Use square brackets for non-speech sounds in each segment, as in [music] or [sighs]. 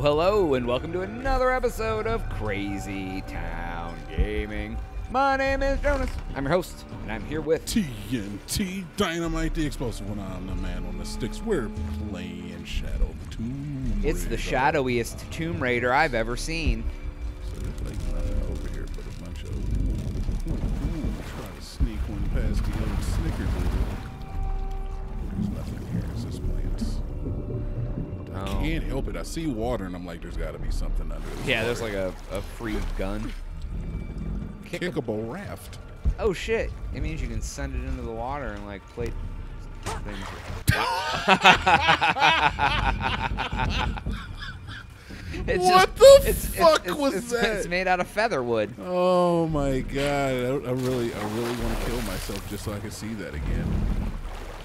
Hello, hello, and welcome to another episode of Crazy Town Gaming. My name is Jonaas. I'm your host, and I'm here with. TNT Dinomight, the explosive one. I'm the man on the sticks. We're playing Shadow the Tomb It's the shadowiest Tomb Raider I've ever seen. So there's like nothing uh, over here but a bunch of. Ooh, ooh, ooh, try to sneak one past the old Snickerdoodle. Can't help it. I see water and I'm like, there's got to be something under this Yeah, there's like a, a free gun. Kickable raft. oh shit! It means you can send it into the water and like play things. [laughs] It's What the it's, fuck it's, was it's, that? It's made out of featherwood. Oh my god! I, I really, I really want to kill myself just so I can see that again.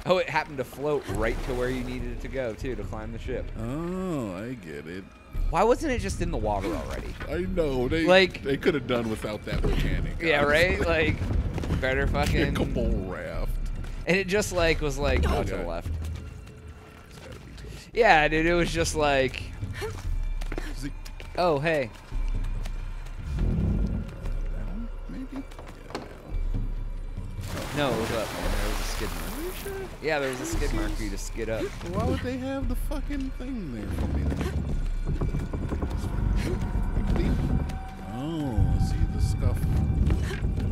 [laughs] Oh, it happened to float right to where you needed it to go too to climb the ship. Oh, I get it. Why wasn't it just in the water already? I know they Like- they could have done without that mechanic. Yeah, right. Like better [laughs] fucking. kickable raft. And it just like was like oh, to the left. It's gotta be. Yeah, dude. It was just like oh hey. down? Maybe. Yeah, down. No, it was up, man. There was a skid mark. Are you sure? Yeah, there was a skid mark for you to skid up. Why would they have the fucking thing there for me? Then? Oh, see the scuff.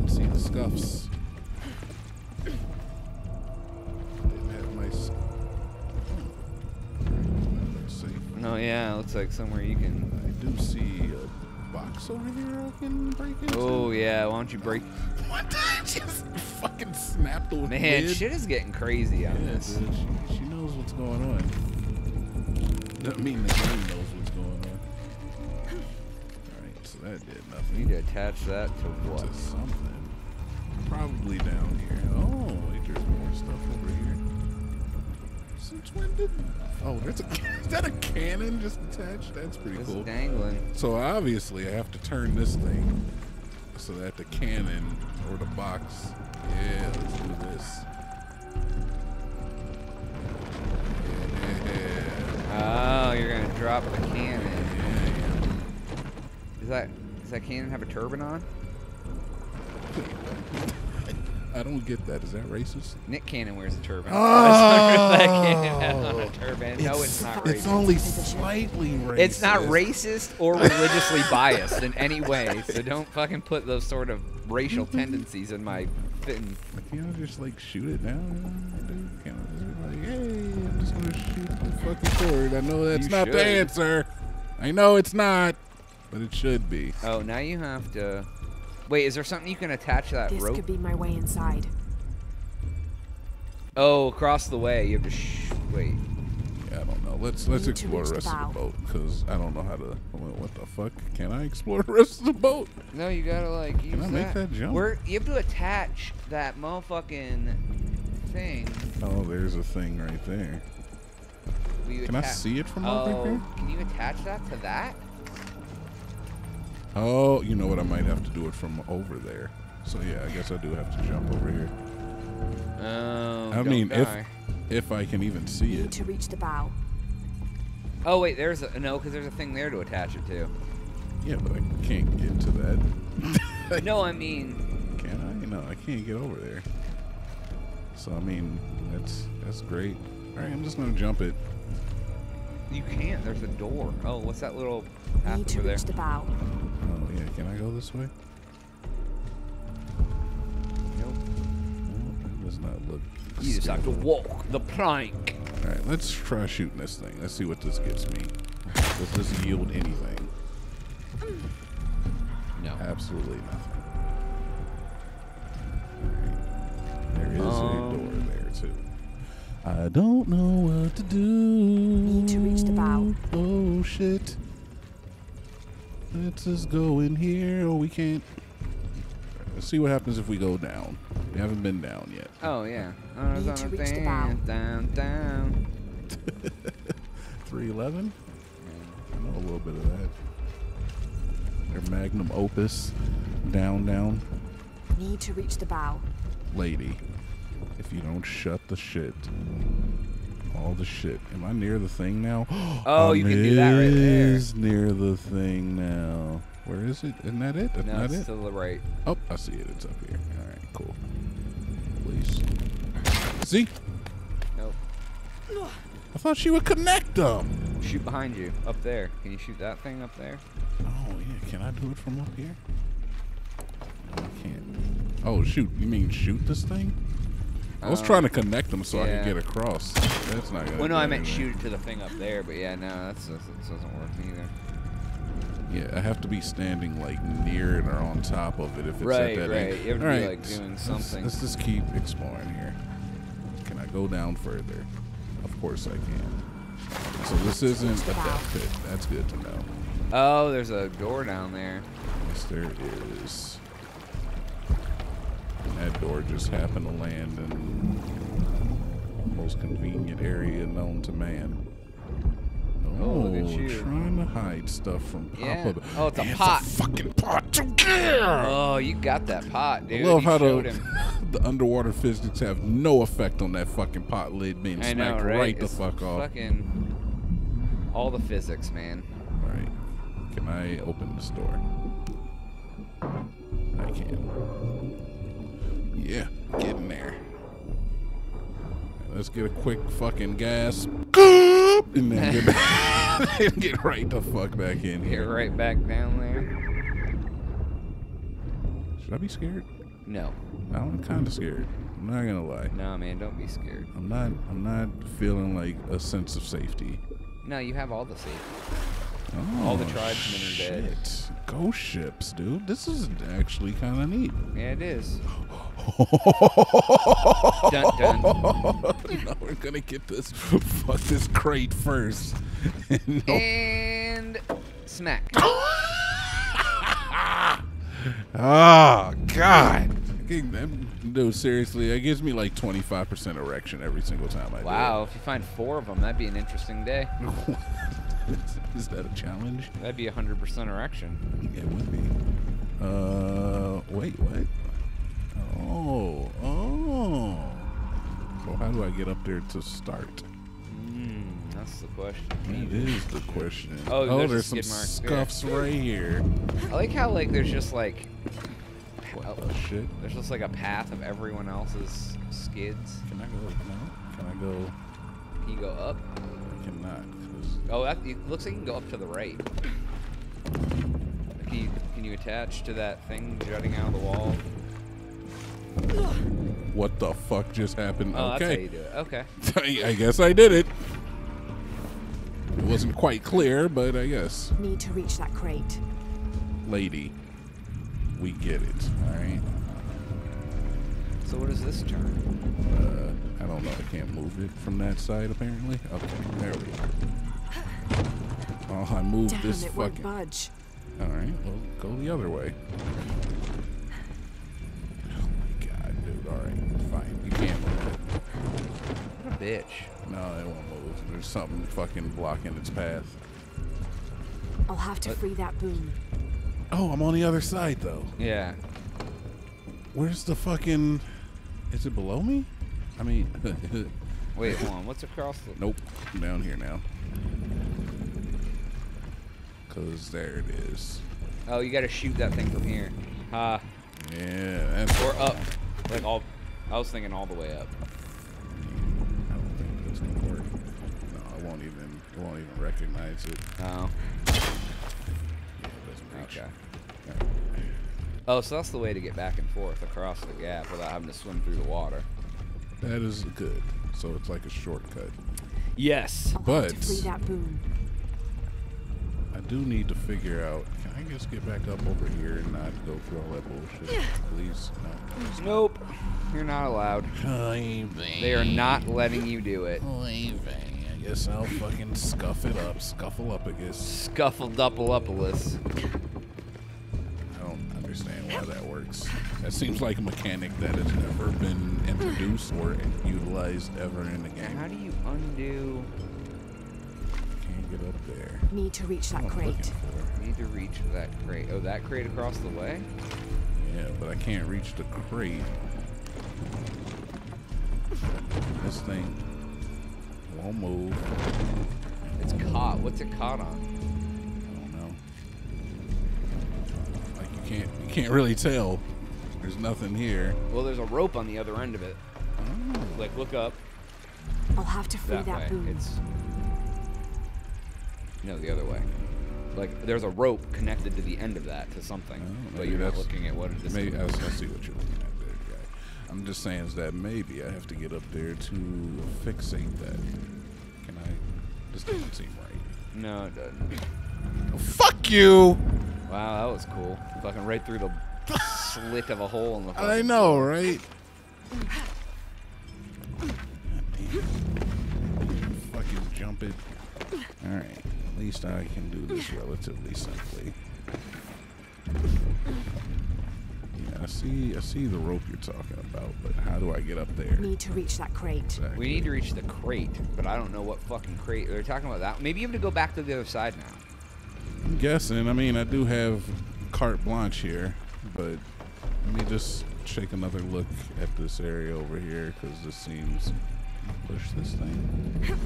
See the scuffs. Didn't have my. s- Hmm. Let's see. No, yeah, it looks like somewhere you can. I do see box over here I can break into. Oh yeah, why don't you break? [laughs] What? Just fucking snapped the Man, lid. shit is getting crazy on Yeah, this. dude, she, she knows what's going on. Doesn't mean the game knows what's going on. Alright, so that did nothing. need to attach that to what? To something. Probably down here. Oh, wait, there's more stuff over here. Since when did... Oh, there's a... [laughs] Is that a cannon just attached? That's pretty It's cool. dangling. So obviously I have to turn this thing so that the cannon or the box. Yeah, let's do this. Yeah, Oh, you're gonna drop the cannon. yeah, Is that does that cannon have a turban on? I don't get that. Is that racist? Nick Cannon wears a turban. Oh! that cannon on a turban. No, it's not It's racist. only slightly racist. It's not racist or religiously biased in any way. So don't fucking put those sort of racial tendencies in my thing. Can't I just like shoot it down. Can't I just be like, hey, I'm just gonna shoot the fucking sword? I know that's You not the answer. I know it's not, but it should be. Oh, now you have to. Wait, is there something you can attach to that This rope? could be my way inside. Oh, across the way. You have to. Sh- wait. Yeah, I don't know. Let's let's explore the rest the of the boat because I don't know how to. What the fuck? Can I explore the rest of the boat? No, you gotta like use can I make that jump? Where you have to attach that motherfucking thing. Oh, there's a thing right there. Will you Can I see it from oh, over here? Can you attach that to that? Oh, you know what? I might have to do it from over there. So yeah, I guess I do have to jump over here Oh. I don't mean, if- die. if I can even see it. to reach the bow. Oh wait, there's a no, because there's a thing there to attach it to. Yeah, but I can't get to that. [laughs] no, I mean, Can I? No, I can't get over there. So I mean, that's that's great. All right, I'm just gonna jump it. you can't. There's a door. Oh, what's that little path Need to over there? reach the bow. Oh yeah, can I go this way? Nope. Oh, that does not look. You just have to walk the plank. All right, let's try shooting this thing. Let's see what this gets me. Does this yield anything? No. Absolutely nothing. Alright. There is a Um, door there too. I don't know what to do. Need to reach the bow. Oh shit. Let's just go in here. Oh, we can't. Let's see what happens if we go down. We haven't been down yet. Oh yeah. Oh, it's Need on to reach the thing. bow. Down, down. [laughs] 311? I know a little bit of that. Their magnum opus. Down, down. Need to reach the bow. Lady. If you don't shut the shit. All the shit. Am I near the thing now? [gasps] Oh, I'm you can do that right there. is near the thing now. Where is it? Isn't that it? That's No, not it's it. to the right. Oh, I see it. It's up here. All right, cool. Please. See? Nope. I thought she would connect them. Shoot behind you. Up there. Can you shoot that thing up there? Oh yeah, can I do it from up here? No, I can't. Oh shoot, you mean shoot this thing? I was Um, trying to connect them so I could get across. That's not gonna. Well, no, I meant shoot it to the thing up there, but yeah, no, that's, that's, that doesn't work either. Yeah, I have to be standing like near it or on top of it if it's Right, at that right. angle. You have to All be, right, like, doing let's- something. Let's, just keep exploring here. Can I go down further? Of course I can. So this isn't a death pit. That's good to know. Oh, there's a door down there. Yes, there is. That door just happened to land in the most convenient area known to man. Oh, oh look at Oh, you. trying to hide stuff from Yeah. Papa. Oh, it's a pot. fucking pot. Yeah! Oh, you got that pot, dude. I love You how the, him. [laughs] the underwater physics have no effect on that fucking pot lid being I know, smacked right? right, the It's fuck off. Fucking all the physics, man. Right. Can I open this door? I can. Yeah, get in there. Let's get a quick fucking gas. And then get, [laughs] back, [laughs] and get right the fuck back in Get here. right back down there. Should I be scared? No, I'm kind of scared. I'm not gonna lie. no, man, don't be scared. I'm not. I'm not feeling like a sense of safety. No, you have all the safety. Oh, All the tribesmen are dead. shit. Ghost ships, dude. This is actually kind of neat. Yeah, it is. [gasps] [gasps] [laughs] dun dun. [laughs] no, we're gonna get this. Fuck this crate first. [laughs] no. And smack. Oh God. No, seriously, it gives me like 25% erection every single time I Wow, if you find four of them, that'd be an interesting day. Is that a challenge? That'd be 100% erection. Yeah, it would be. Uh, wait, what? Oh, oh. So how do I get up there to start? Hmm, that's the question. That is the question. Oh, there's there's some mark scuffs right here. I like how like there's just like What Oh. the shit? there's just like a path of everyone else's skids. Can I go? No. Can I go? Can you go up? I cannot. 'cause- Oh, that it looks like you can go up to the right. Can you can you attach to that thing jutting out of the wall? What the fuck just happened? Oh, that's how okay. you do it. Okay. [laughs] I guess I did it. It wasn't quite clear, but I guess. Need to reach that crate. Lady, we get it. All right. So what does this turn? Uh, I don't know. I can't move it from that side, apparently. Okay, there we go. Oh, I moved Damn, this it won't fucking. budge. All right, well, go the other way. Bitch. No, it won't move. There's something fucking blocking its path. I'll have to free that boom. Oh, I'm on the other side though. Yeah. Where's the fucking? Is it below me? I mean, [laughs] Wait, hold on. What's across the? nope. I'm down here now. Cause there it is. Oh, you got to shoot that thing from here. Ha. Yeah, that's. or up. Like all. I was thinking all the way up. It won't even recognize it. Oh. Yeah, it doesn't reach. Okay. Alright. Oh, so that's the way to get back and forth across the gap without having to swim through the water. That is good. So it's like a shortcut. Yes. But- to free that boom. I do need to figure out. Can I just get back up over here and not go through all that bullshit? Please, no. Nope. You're not allowed. Please. They are not letting you do it. I guess I'll fucking scuff it up, scuffle up, I guess. Scuffle duppleupalus. I don't understand why that works. That seems like a mechanic that has never been introduced or utilized ever in the game. how do you undo? Can't get up there. Need to reach that What I'm looking crate. Need to reach that crate. Oh, that crate across the way? Yeah, but I can't reach the crate. This thing. Won't move. It's caught. What's it caught on? I don't know. Like you can't you can't really tell. There's nothing here. Well, there's a rope on the other end of it. Oh. Like, look up I'll have to free that, that, boom. It's no, the other way. Like, there's a rope connected to the end of that to something, Oh, but you're not looking at what it is. Maybe I, I see what you're looking at there, guy. I'm just saying is that maybe I have to get up there to fixate that. Can I? This doesn't seem right. No, it doesn't. Oh, fuck you! Wow, that was cool. Fucking right through the slit of a hole in the. [laughs] I know, right? Fucking jump it. Alright. At least I can do this relatively simply. Yeah, I see I see the rope you're talking about, but how do I get up there? We need to reach that crate. Exactly. We need to reach the crate, but I don't know what fucking crate. They're talking about that. Maybe you have to go back to the other side now. I'm guessing. I mean, I do have carte blanche here, but let me just take another look at this area over here because this seems. Push this thing.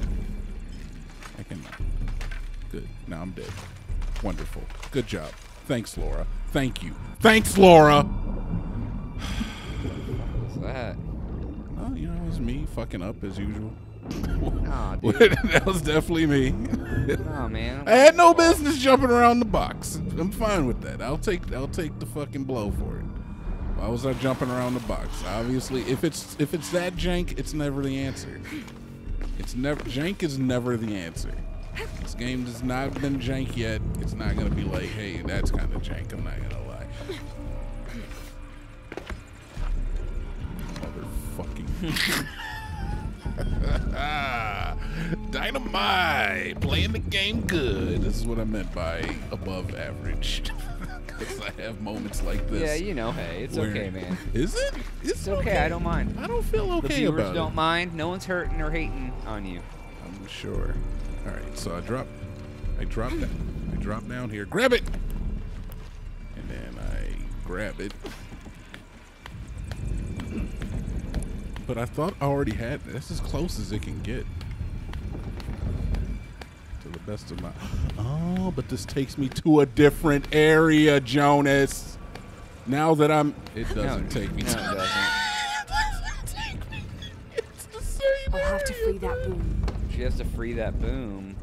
I can. Good. Now I'm dead. Wonderful. Good job. Thanks, Laura. Thank you. Thanks, Laura. Fucking up as usual. Aw, [laughs] dude. that was definitely me. Oh man. [laughs] I had no business jumping around the box. I'm fine with that. I'll take I'll take the fucking blow for it. Why was I jumping around the box? Obviously, if it's if it's that jank, it's never the answer. It's never jank is never the answer. This game has not been jank yet. It's not gonna be like, hey, that's kind of jank. I'm not gonna lie. [laughs] Motherfucking. Ah, dynamite! Playing the game good. This is what I meant by above average. [laughs] Because I have moments like this. Yeah, you know, hey, it's where- okay, man. Is it? It's okay. I don't mind. I don't feel okay the viewers about don't it. mind. No one's hurting or hating on you. I'm sure. All right, so I drop. I drop down. I drop down here. Grab it. And then I grab it. But I thought I already had. That's as close as it can get. To the best of my. Oh, but this takes me to a different area, Jonaas. Now that I'm. It doesn't no, take me. No, to it doesn't. It's the same I'll have to area, free that boom. She has to free that boom.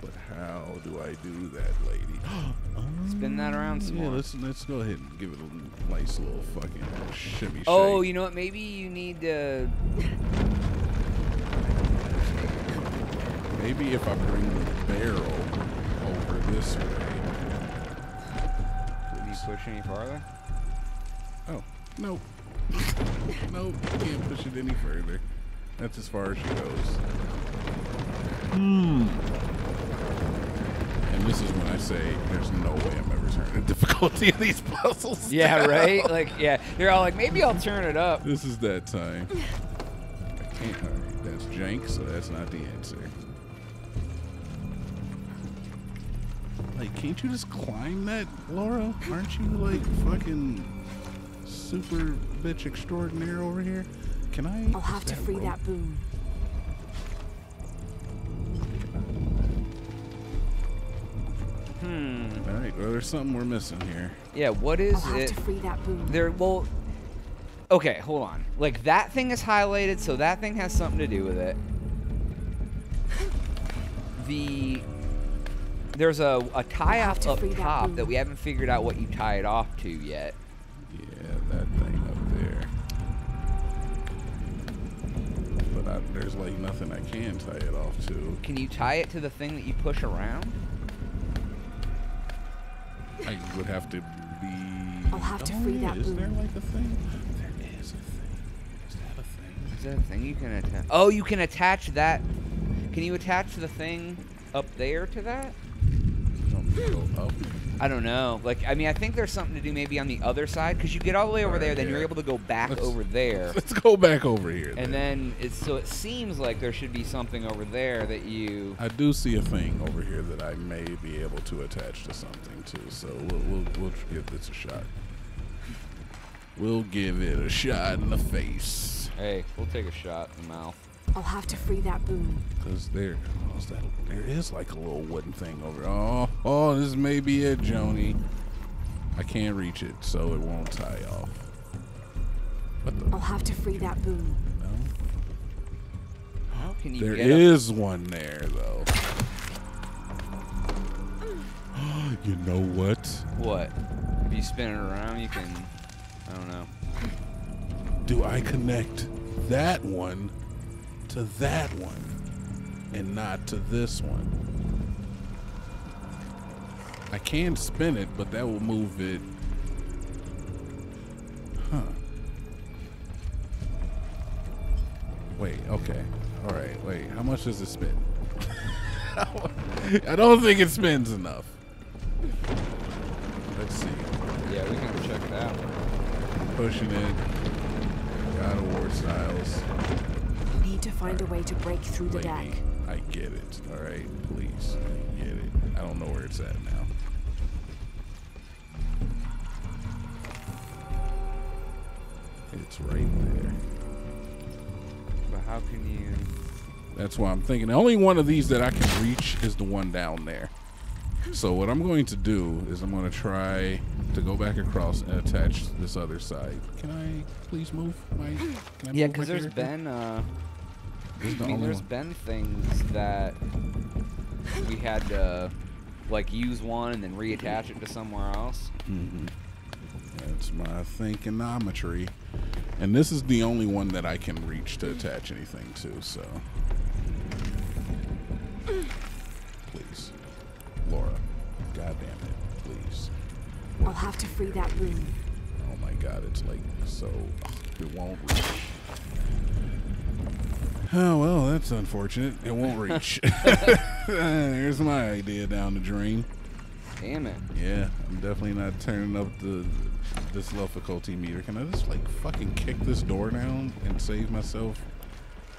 But how do I do that, lady? [gasps] Oh, Spin that around some yeah, more. let's let's go ahead and give it a nice little fucking shimmy. Oh, shake. you know what? Maybe you need to. maybe if I bring the barrel over this way. Can you push any farther? Oh, nope. [laughs] nope, can't push it any further. That's as far as she goes. Hmm. And this is when I say there's no way I'm ever turning the [laughs] difficulty of these puzzles. Yeah, down. right. Like, yeah, they're all like, maybe I'll turn it up. This is that time. I can't. All right, that's jank, so that's not the answer. Like, can't you just climb that, Laura? Aren't you like fucking super bitch extraordinaire over here? Can I? I'll have to free rope- that boom. All right. Well, there's something we're missing here. Yeah. What is I'll have it? to free that boom. There. Well. Okay, hold on. Like that thing is highlighted, so that thing has something to do with it. [laughs] The there's a, a tie-off to up free that top that we haven't figured out what you tie it off to yet. Yeah, that thing up there. But I, there's like nothing I can tie it off to. Can you tie it to the thing that you push around? I would have to be. I'll have to free yeah, that Is there like a thing? There is a thing. Is that a thing? Is that a thing you can attach? Oh, you can attach that. Can you attach the thing up there to that? Don't go up. I don't know. Like, I mean, I think there's something to do maybe on the other side because you get all the way over Alright, there, then you're able to go back Let's- over there, [laughs] Let's go back over here. and then it's so it seems like there should be something over there that you. I do see a thing over here that I may be able to attach to something too. So we'll we'll, we'll give this a shot. We'll give it a shot in the face. Hey, we'll take a shot in the mouth. I'll have to free that boom. Cause there, what's that? There is like a little wooden thing over. Oh, oh, this may be it, Joni. I can't reach it, so it won't tie off. What the? I'll have to free that boom. No. How can you There get up? one there though. [gasps] you know what? What? If you spin it around, you can. I don't know. Do I connect that one to that one and not to this one? I can spin it, but that will move it. Huh. Wait, okay. All right, wait. How much does it spin? [laughs] I don't think it spins enough. Let's see. Yeah, we can check it out. Pushing it. God of War styles. Need to find a way to break through the deck. I get it. All right, please. I get it. I don't know where it's at now. It's right there. But how can you? That's why I'm thinking the only one of these that I can reach is the one down there. So what I'm going to do is I'm going to try to go back across and attach this other side. Can I please move my? Can I Yeah, because there's character? been. Uh, This is the I mean, only there's one. been things that we had to like use one and then reattach it to somewhere else. Mm-hmm. That's my thinkonometry. And this is the only one that I can reach to attach anything to, so. Please. Laura. God damn it. Please. I'll have to free that room. Oh my god, it's like so. It won't reach. Oh, well, that's unfortunate. It won't [laughs] reach. [laughs] There's my idea down the drain. Damn it! Yeah, I'm definitely not turning up the this low difficulty meter. Can I just like fucking kick this door down and save myself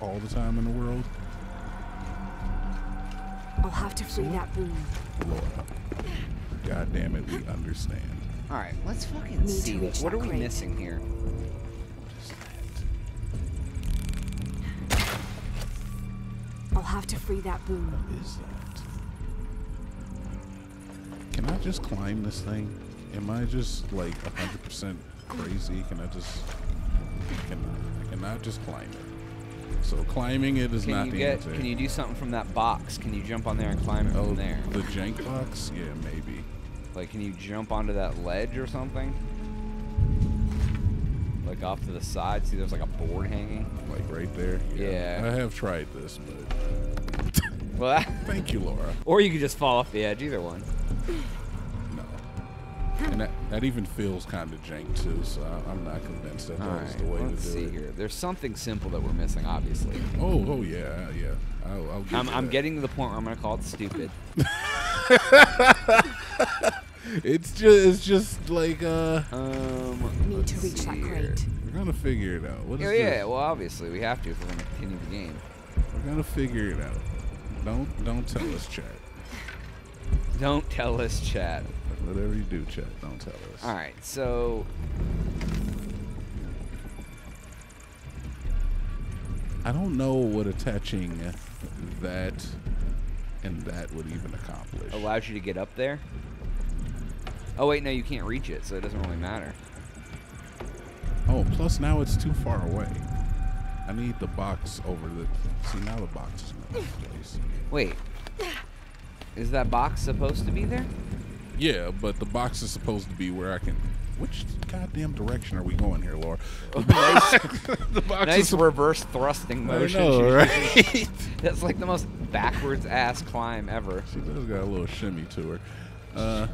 all the time in the world? I'll have to free that boom. Laura. God damn it, we understand. All right, let's fucking Need see. What, what are we missing here? Have to free that boom. What is that? Can I just climb this thing? Am I just like 100% crazy? Can I just can I cannot just climb it? So climbing it is Can not you the get? answer. Can you do something from that box? Can you jump on there and climb it Oh, from there? the jank box? Yeah, maybe. Like, can you jump onto that ledge or something? Like off to the side. See, there's like a board hanging. Like right there. Yeah. I have tried this, but Well, that, thank you, Laura. or you could just fall off the edge. Either one. No. And that, that even feels kind of jank too, so I, I'm not convinced that All that right, the way let's to do see it. here. There's something simple that we're missing, obviously. Oh, oh yeah, yeah. I'll, I'll I'm, I'm getting to the point where I'm gonna call it stupid. [laughs] It's just, it's just like uh, Um, Need to reach that crate. we're gonna figure it out. What is Yeah, yeah. this? Well, obviously we have to if we're gonna continue the game. We're gonna figure it out. Don't don't tell us, chat. Don't tell us, chat. Whatever you do, chat, don't tell us. All right, so I don't know what attaching that and that would even accomplish. allows you to get up there. Oh wait, no, you can't reach it, so it doesn't really matter. Oh, plus now it's too far away. I need the box over the. See now the box is in place. Wait, is that box supposed to be there? Yeah, but the box is supposed to be where I can. Which goddamn direction are we going here, Laura? nice, [laughs] the box nice reverse thrusting motion. know, right? [laughs] That's like the most backwards ass climb ever. she does got a little shimmy to her. Uh,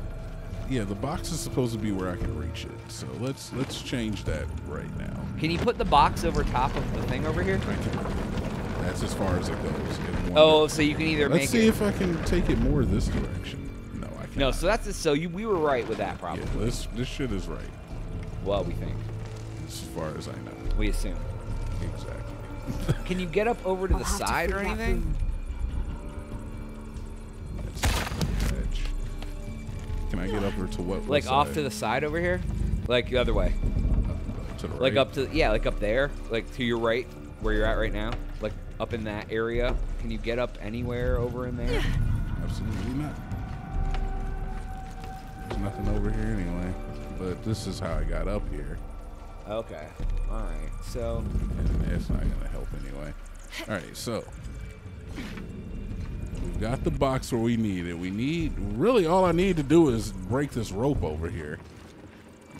yeah, the box is supposed to be where I can reach it. So let's let's change that right now. Can you put the box over top of the thing over here? I can. That's as far as it goes. in one Oh, dir- so you can either Let's make see it. if I can take it more this direction. No, I can't. no, so that's so you. We were right with that, problem. Yeah, this this shit is right. Well, we think. As far as I know. We assume. Exactly. Can you get up over to I'll the have to side or that anything? Can I get up or to what? Like off side? to the side over here? Like the other way. Uh, to the right. Like up to yeah, like up there, like to your right, where you're at right now. Like up in that area. Can you get up anywhere over in there? Absolutely not. There's nothing over here anyway. But this is how I got up here. Okay. All right. So And it's not gonna help anyway. Alright, so we've got the box where we need it. We need really all I need to do is break this rope over here.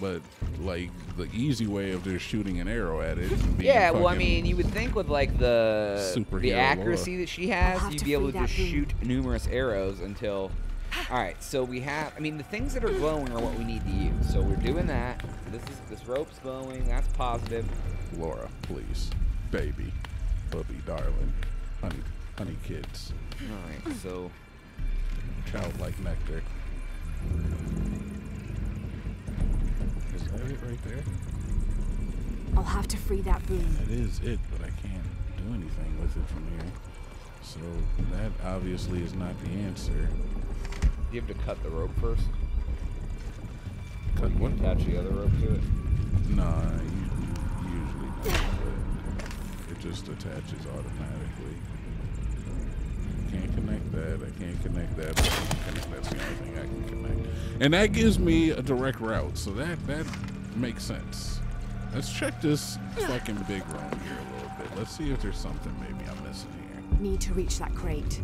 But like the easy way of just shooting an arrow at it. and being yeah. Well, I mean, you would think with like the the Superhero accuracy that she has, you'd be able to just boom. shoot numerous arrows until. All right. So we have. I mean, the things that are glowing are what we need to use. So we're doing that. This is this rope's glowing. That's positive. Laura, please. Baby. Puppy, darling. Honey honey kids. All right. So Childlike nectar. Is that it right there? I'll have to free that boom. That is it, but I can't do anything with it from here. So that obviously is not the answer. you have to cut the rope first. Cut You what? attach the other rope to it. Nah, you, you usually not. But it just attaches automatically. Can't connect that. I can't connect that. Because that's the only thing I can connect. And that gives me a direct route. So that that makes sense. Let's check this fucking big room here a little bit. Let's see if there's something maybe I'm missing here. Need to reach that crate.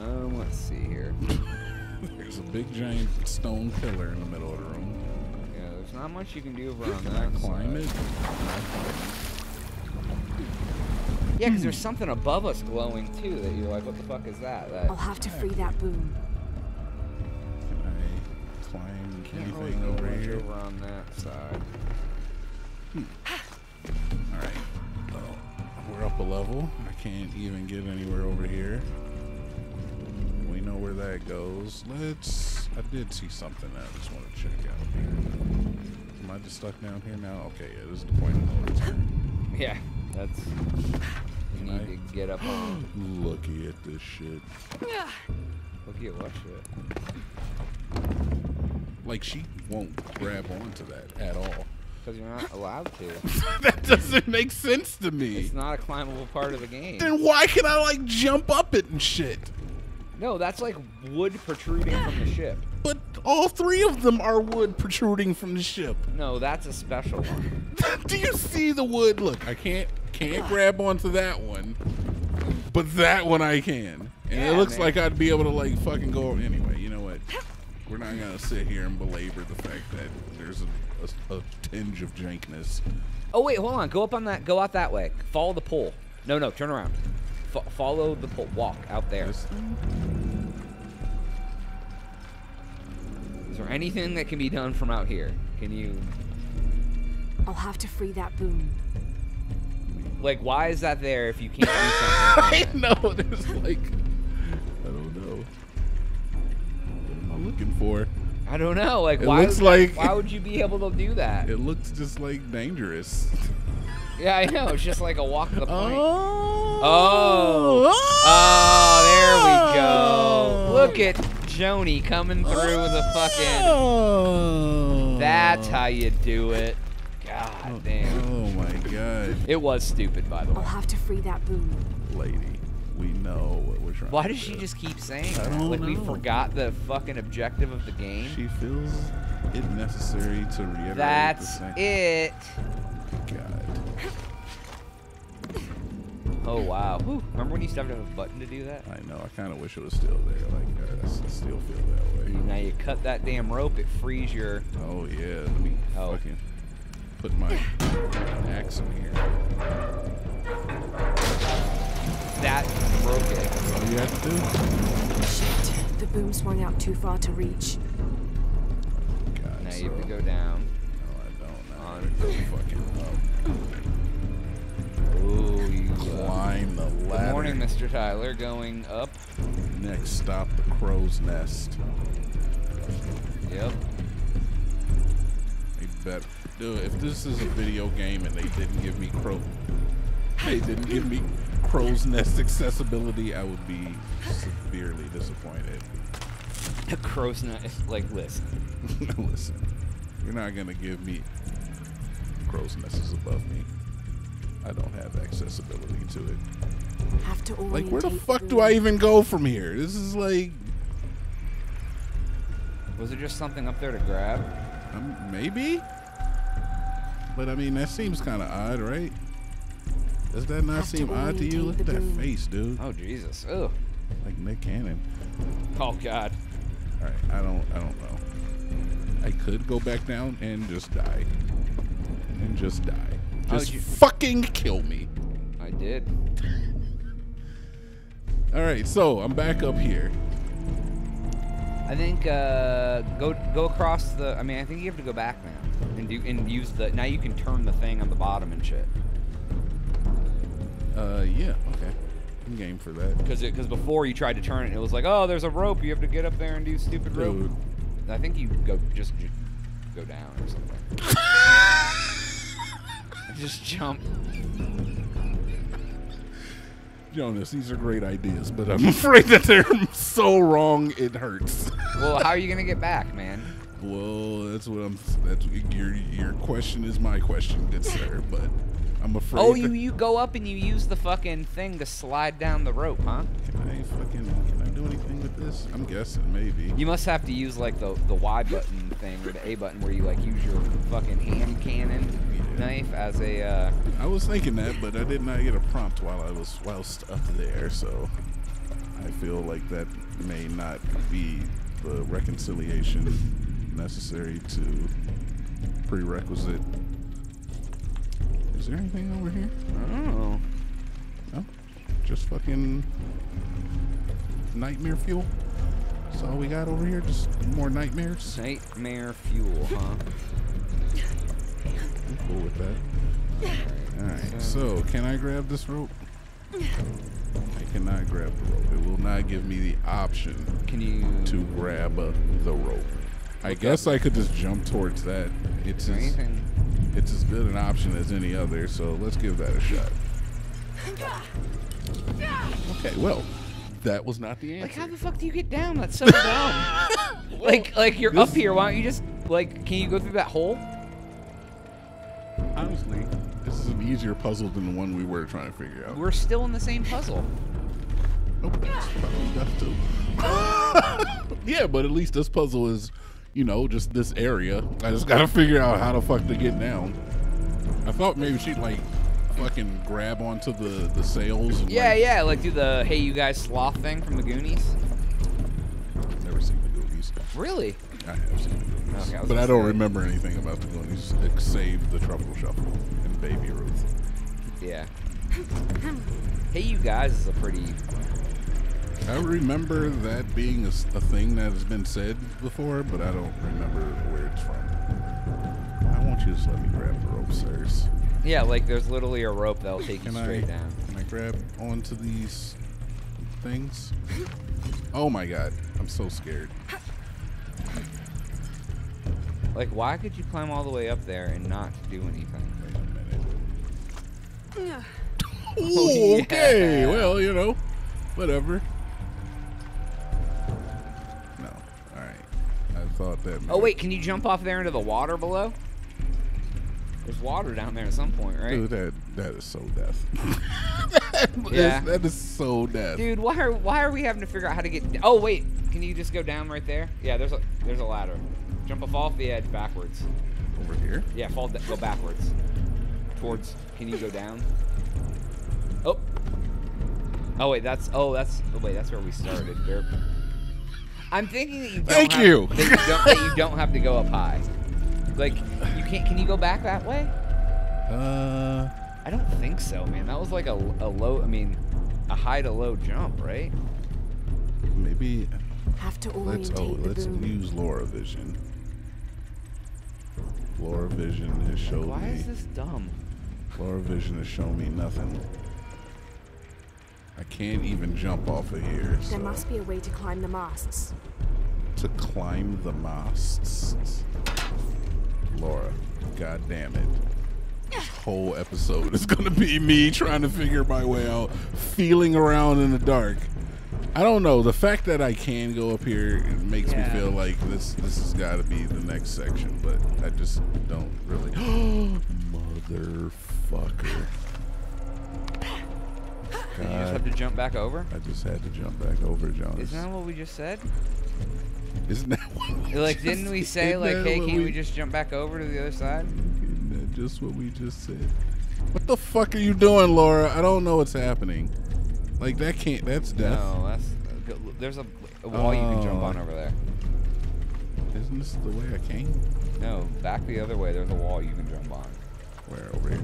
Um, let's see here. [laughs] There's a big giant stone pillar in the middle of the room. Yeah, there's not much you can do over on Can I that climb side. it? Yeah, because there's hmm. something above us glowing too that you're like, what the fuck is that? That I'll have to free that boom. Can I climb can't really anything do over much here? over on that side. Hmm. Alright. Well, we're up a level. I can't even get anywhere over here. We know where that goes. Let's. I did see something that I just want to check out here. Am I just stuck down here now? Okay, yeah, this is the point of no return. Yeah, that's. You need I- to get up on. [gasps] Looky at this shit. [sighs] Look at what shit. Like, she won't grab onto that at all. Because you're not allowed to. [laughs] that doesn't make sense to me. It's not a climbable part of the game. Then why can I, like, jump up it and shit? No, that's like wood protruding from the ship. But all three of them are wood protruding from the ship. No, that's a special one. [laughs] Do you see the wood? Look, I can't can't grab onto that one, but that one I can, and it looks man. like I'd be able to like fucking go. Anyway, you know what? We're not gonna sit here and belabor the fact that there's a, a, a tinge of jankness. Oh wait, hold on. Go up on that. Go out that way. Follow the pole. No, no, turn around. Fo- follow the pole. Walk out there. This Is there anything that can be done from out here? Can you? I'll have to free that boom. Like, why is that there if you can't do something? [laughs] I know. There's like I don't know. What am I looking for? I don't know. Like, It why? looks would- like- Why would you be able to do that? [laughs] It looks just like dangerous. Yeah, I know. It's just like a walk the plank. Oh. Oh. Oh, there we go. Look at Joni coming through with a fucking. Oh. That's how you do it. God oh, damn. Oh my god. It was stupid, by the way. I'll have to free that boom. Lady, we know what we're trying Why to does she do. just keep saying I that? don't Like we forgot the fucking objective of the game. She feels it necessary to reiterate That's the same. it. God. Oh wow. Whew. Remember when you used to have to have a button to do that? I know. I kind of wish it was still there. Like, uh, I s- still feel that way. Now you cut that damn rope, it frees your. Oh yeah. Let me Oh. fucking put my axe in here. That broke it. What do you have to do? Shit. The boom swung out too far to reach. God. Now so, you have to go down. No, I don't. Now I On. gotta go fucking up. Ooh, you. Climb the ladder. good morning, Mr. Tyler. Going up. Next stop, the crow's nest. Yep. They bet. Dude, if this is a video game and they didn't give me crow, they didn't give me crow's nest accessibility, I would be severely disappointed. The crow's nest. Like, listen. [laughs] Listen, you're not gonna give me crow's nest is above me. I don't have accessibility to it. Have to Like, where the orientate fuck do. I even go from here? This is like, Was it just something up there to grab? um, maybe? But I mean, that seems kind of odd, right? Does that not Have to seem odd to you? Look at that boom. face, dude. Oh Jesus! Ugh. Like Nick Cannon. Oh God. All right, I don't, I don't know. I could go back down and just die, and just die. Oh, Just you- fucking kill me. I did. All right, so I'm back up here. I think uh, go go across the. I mean, I think you have to go back now and do and use the. Now you can turn the thing on the bottom and shit. Uh, yeah, okay. I'm game for that. Because it because before you tried to turn it, it was like, oh, there's a rope. You have to get up there and do stupid rope. Dude. I think you go just go down or something. [laughs] just jump. Jonaas, these are great ideas, but I'm [laughs] afraid that they're so wrong it hurts. Well, how are you gonna get back, man? well, that's what I'm. That's your your question is my question, good sir. But I'm afraid. Oh, you you go up and you use the fucking thing to slide down the rope, huh? Can I fucking can I do anything with this? I'm guessing maybe. You must have to use like the the Y button thing or the A button where you like use your fucking hand cannon Yeah. Knife as a. Uh, I was thinking that, but I did not get a prompt while I was whilst up there, so I feel like that may not be the reconciliation necessary to prerequisite. Is there anything over here? oh. No, just fucking nightmare fuel. That's all we got over here. Just more nightmares. Nightmare fuel, huh? I'm cool with that. All right. So, can I grab this rope? I cannot grab the rope. It will not give me the option Can you to grab uh, the rope. I guess. I could just jump towards that. It's Is as, it's as good an option as any other. So let's give that a shot. Okay. Well, that was not the end. Like, how the fuck do you get down? That's so dumb. [laughs] like, like you're up here. Why don't you just like? Can you go through that hole? Honestly, this is an easier puzzle than the one we were trying to figure out. We're still in the same puzzle. Oh, nope, that's probably [laughs] yeah, but at least this puzzle is, you know, just this area. I just gotta figure out how the fuck to get down. I thought maybe she'd like fucking grab onto the the sails. Yeah, like, yeah. Like do the hey you guys sloth thing from the Goonies. Never seen the Goonies. Really? I have seen the Goonies, Okay, I but I don't say- remember anything about the Goonies save the Truffle Shuffle and Baby Ruth. Yeah. hey you guys is a pretty. I remember that being a thing that has been said before, but I don't remember where it's from. Why won't you just let me grab the rope, sirs? Yeah, like there's literally a rope that'll take you Can I, straight down. can I grab onto these things? [laughs] Oh my god, I'm so scared. Like, why could you climb all the way up there and not do anything? A [laughs] oh, Ooh, okay, yeah. well, you know, whatever. No, alright. I thought that. Oh wait, can you jump off there into the water below? There's water down there at some point, right? Dude, that that is so death. [laughs] that, is, Yeah. that is so death. Dude, why are why are we having to figure out how to get? Oh wait, can you just go down right there? Yeah, there's a there's a ladder. Jump off off the edge backwards. Over here. Yeah, fall da- go backwards. Towards. Can you go down? Oh. Oh wait, that's oh that's oh wait that's where we started. Derp. I'm thinking that you don't Thank have, you. That you, don't, that you don't have to go up high. Like you can't. Can you go back that way? Uh, I don't think so, man. That was like a, a low. I mean, a high to low jump, right? maybe Have to let's oh let's use Laura Vision. Laura Vision has showed Why me. is this dumb? Laura Vision has shown me nothing. I can't even jump off of here. So There must be a way to climb the masts. to climb the masts. Laura, god damn it. This whole episode is gonna be me trying to figure my way out, feeling around in the dark. I don't know. The fact that I can go up here it makes Yeah. me feel like this this has got to be the next section, but I just don't really. [gasps] Motherfucker. And you just have to jump back over. I just had to jump back over, Jonaas. Isn't that what we just said? Isn't that what we Like, just- didn't we say like, hey, can't we just jump back over to the other side? Isn't that just what we just said? What the fuck are you doing, Laura? I don't know what's happening. Like that can't. That's death. No, that's there's a, a wall you can jump Oh. on over there. Isn't this the way I came? No, back the other way. There's a wall you can jump on. Where over here?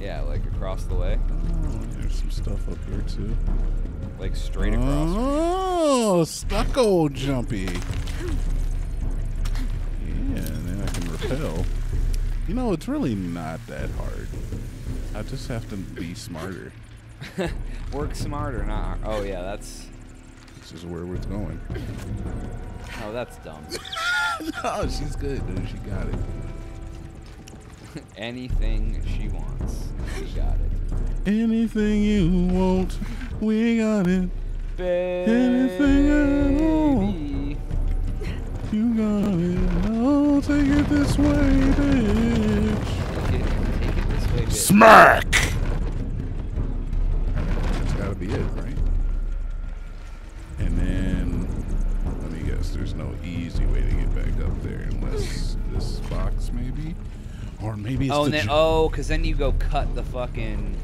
Yeah, like across the way, Oh, there's some stuff up here too. like straight across. Oh, stucco jumpy. Yeah, and then I can repel. You know, it's really not that hard. I just have to be smarter. [laughs] Work smarter, not. Oh yeah, that's. This is where it's going. Oh, that's dumb. [laughs] oh, she's good, dude. She got it. [laughs] Anything she wants, she got it. Anything you want, we got it. Anything at all. You got it. I'll take it this way, bitch. Take it, take it this way, bitch. Smack! Maybe? Or maybe it's Oh, the and then j- oh, cause then you go cut the fucking.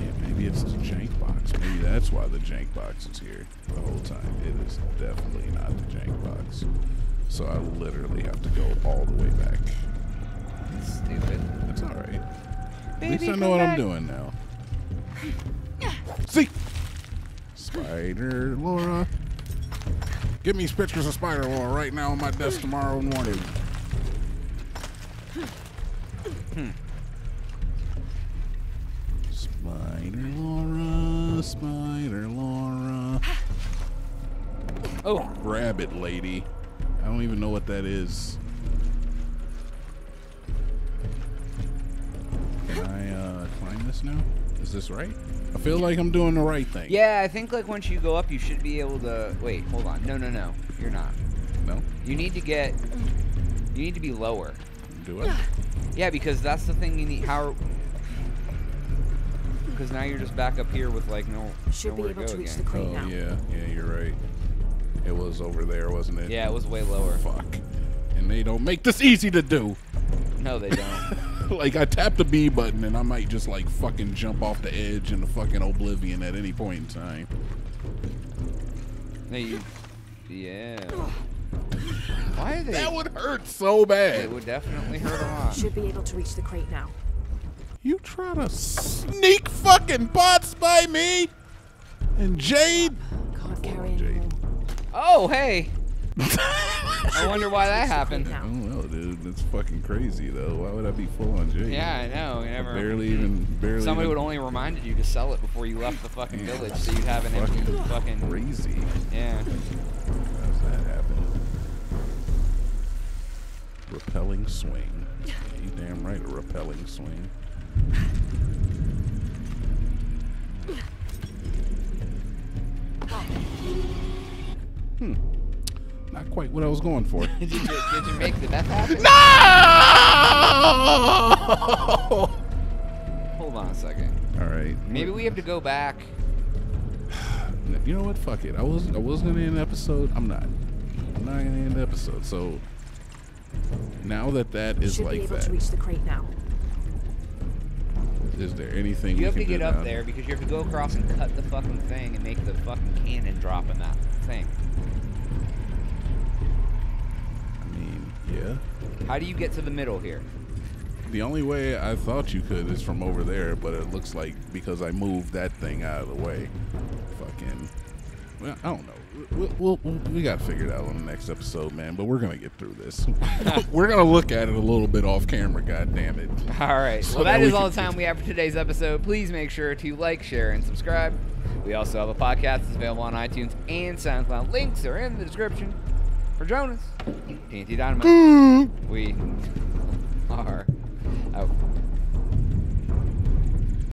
Yeah, maybe it's the jank box. Maybe that's why the jank box is here the whole time. It is definitely not the jank box. So I literally have to go all the way back. That's Stupid. That's alright. At least I know come what I'm doing now. See? Spider Lara. Give me pictures of Spider Lara right now on my desk tomorrow morning. Spider Lara, Spider Lara. Oh, Grab it, lady. I don't even know what that is. Can I uh, climb this now? Is this right? I feel like I'm doing the right thing. yeah. I think like once you go up, you should be able to. Wait, hold on. No, no, no. You're not. No? You need to get. You need to be lower. Do it? Yeah, because that's the thing you need. How? Because now you're just back up here with like no Should be able to to reach again. the crate Oh, now. yeah. Yeah, you're right. It was over there, wasn't it? Yeah, it was way lower. Fuck. And they don't make this easy to do. No, they don't. [laughs] like, I tap the B button and I might just, like, fucking jump off the edge into fucking oblivion at any point in time. Hey, you. Yeah. Why are they? That would hurt so bad. It would definitely hurt a lot. Should be able to reach the crate now. You try to sneak fucking bots by me? And Jade? Can't carry Jade. Oh, hey. [laughs] I wonder why that happened. I don't know, dude. That's fucking crazy, though. Why would I be full on Jade? Yeah, I know. You I never. barely even, barely Somebody would only reminded you to sell it before you left the fucking Yeah, village, so you'd have an empty fucking fucking. crazy. Yeah. How's that happen? Repelling swing. Yeah, you damn right, a repelling swing. Hmm. Not quite what I was going for. [laughs] did, you, did you make the meth happen? [laughs] no! Hold on a second. All right. Maybe we have to go back. [sighs] You know what? Fuck it. I was I was gonna end the episode. I'm not. I'm not gonna end the episode. So now that that is Should be like able that, to reach the crate now. is there anything You we have can to do get up now? there because you have to go across and cut the fucking thing and make the fucking cannon drop in that thing. I mean, yeah. How do you get to the middle here? The only way I thought you could is from over there, but it looks like because I moved that thing out of the way. Fucking. Well, I don't know. We'll, we'll, we'll, we got to figure it out on the next episode, man. But we're gonna get through this. [laughs] we're gonna look at it a little bit off camera. God damn it. All right. So well, that that we all the time we have for today's episode. Please make sure to like, share, and subscribe. We also have a podcast that's available on iTunes and SoundCloud. Links are in the description. For Jonaas, TNT Dinomight, mm. we are out.